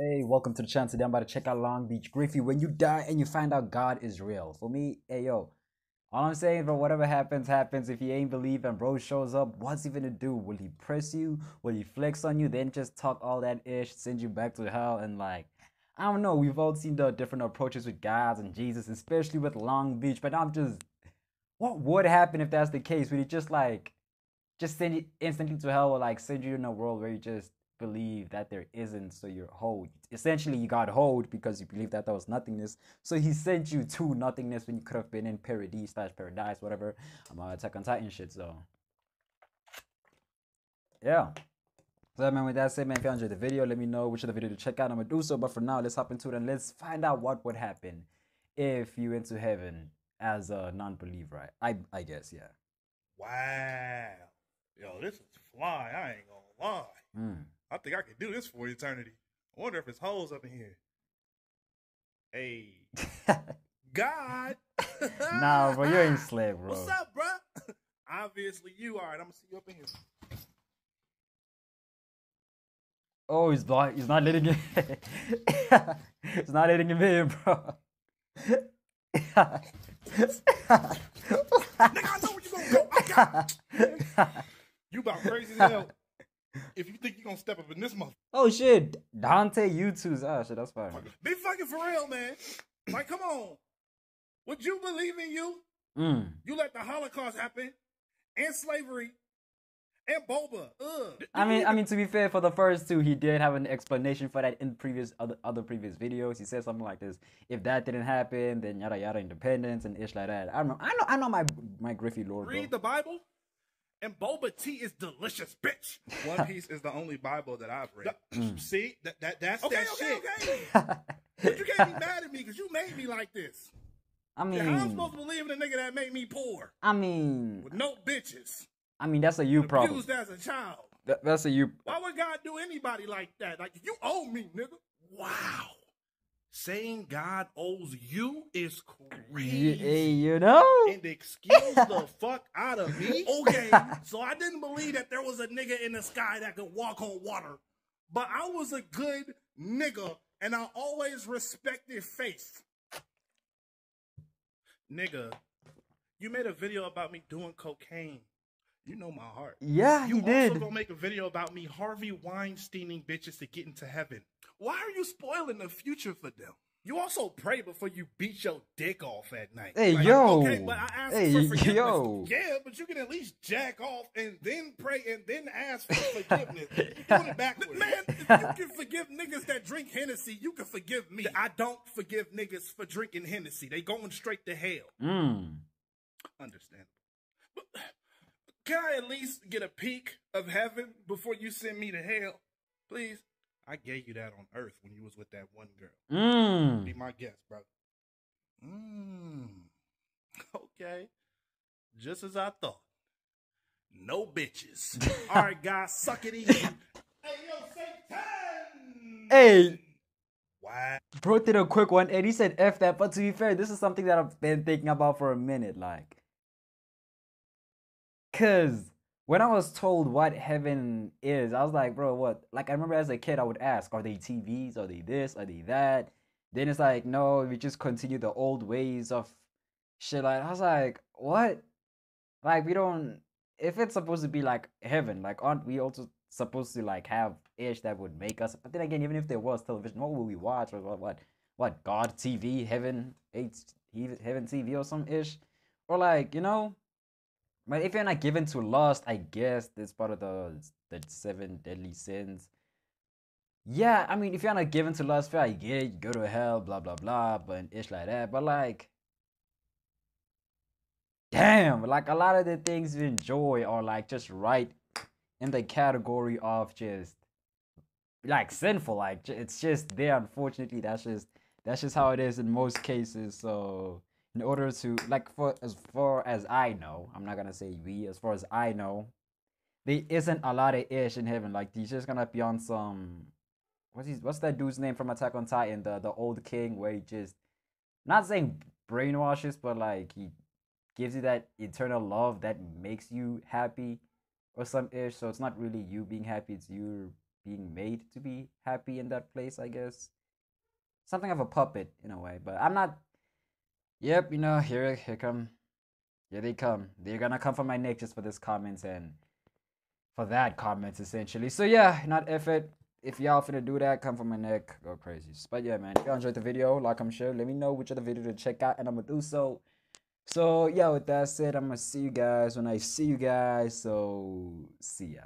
Hey, welcome to the channel. Today I'm about to check out Long Beach Griffy. When you die and you find out God is real. For me, hey yo, all I'm saying, bro, whatever happens, happens. If you ain't believe and bro shows up, what's he gonna do? Will he press you? Will he flex on you? Then just talk all that ish, send you back to hell, and like, I don't know. We've all seen the different approaches with God and Jesus, especially with Long Beach. But I'm just, what would happen if that's the case? Would he just like, just send you instantly to hell, or like send you in a world where you just believe that there isn't, so you're hold. Essentially, you got hold because you believe that there was nothingness. So he sent you to nothingness when you could have been in paradise slash paradise, whatever. I'm on Attack on Titan shit, so yeah. So man, with that said, man, if you enjoyed the video, let me know which other video to check out. I'm gonna do so. But for now, let's hop into it and let's find out what would happen if you went to heaven as a non-believer. I I guess, yeah. Wow. Yo, this is fly. I ain't gonna lie. Mm. I think I could do this for eternity. I wonder if it's holes up in here. Hey, God. nah, bro, you ain't slick, bro. What's up, bro? Obviously, you are. I'm gonna see you up in here. Oh, he's block. He's not letting him. he's not letting him in, bro. Nigga, I know where you gonna go. I got you about crazy as hell. If you think you're gonna step up in this mother, oh shit, Dante YouTube's ah shit. That's fine. be fucking for real, man. Like, come on. Would you believe in you? Mm. You let the Holocaust happen, and slavery, and boba. Ugh. I mean, I mean to be fair, for the first two, he did have an explanation for that in previous other other previous videos. He said something like this: "If that didn't happen, then yada yada independence and ish like that." I don't know. I know. I know my my Griffey lord, bro. read the Bible, and boba tea is delicious, bitch. One Piece is the only Bible that I've read. Mm. See, that, that that's Okay, that okay, shit. okay. But you can't be mad at me because you made me like this. I Yeah, I'm supposed to believe in a nigga that made me poor I mean, with no bitches, I mean that's a you problem. abused as a child? That- that's a you. Why would God do anybody like that? Like you owe me, nigga. Wow. Saying God owes you is crazy. Hey, you know. And excuse the fuck out of me. Okay, so I didn't believe that there was a nigga in the sky that could walk on water, but I was a good nigga, and I always respected faith. Nigga, you made a video about me doing cocaine. You know my heart. Yeah, You he also did. gonna make a video about me Harvey Weinsteining bitches to get into heaven. Why are you spoiling the future for them? You also pray before you beat your dick off at night. Hey, Like, yo. Okay, but I asked Hey, for forgiveness. yo. Yeah, but you can at least jack off and then pray and then ask for forgiveness. You're doing it backwards. Man, if you can forgive niggas that drink Hennessy, you can forgive me. I don't forgive niggas for drinking Hennessy. They going straight to hell. Mm. Understandable. But can I at least get a peek of heaven before you send me to hell? Please? I gave you that on Earth when you was with that one girl. Mm. Be Mm. my guest, brother. Mmm. Okay. Just as I thought. No bitches. All right, guys, suck it easy. hey, yo, Satan! Hey, Why? bro did a quick one, and he said "f that." But to be fair, this is something that I've been thinking about for a minute, like, cause when I was told what heaven is, I was like, bro, what? Like, I remember as a kid, I would ask, are they TVs? Are they this? Are they that? Then it's like, no, we just continue the old ways of shit. Like, I was like, what? Like, we don't. If it's supposed to be like heaven, like, aren't we also supposed to like have ish that would make us? But then again, even if there was television, what would we watch or what? What? What? God TV, heaven, H, heaven TV or some ish, or like you know. But if you're not given to lust, I guess that's part of the the seven deadly sins. Yeah, I mean, if you're not given to lust, fair, I get it, you go to hell, blah blah blah, but ish like that. But like, damn, like a lot of the things you enjoy are like just right in the category of just like sinful. Like it's just there. Unfortunately, that's just that's just how it is in most cases. So in order to like for as far as I know, I'm not gonna say we. As far as I know, there isn't a lot of ish in heaven. Like he's just gonna be on some. What's his, what's that dude's name from Attack on Titan? The the old king where he just not saying brainwashes, but like he gives you that eternal love that makes you happy or some ish. So it's not really you being happy, it's you being made to be happy in that place, I guess. Something of a puppet in a way, but I'm not. Yep, you know, here, here come, here they come. They're gonna come for my neck just for this comments and for that comments essentially. So yeah, not it. If y'all finna do that, come for my neck, go crazy. But yeah, man, if y'all enjoyed the video, like, I'm sure, let me know which other video to check out, and I'm gonna do so. So yeah, with that said, I'm gonna see you guys when I see you guys. So see ya.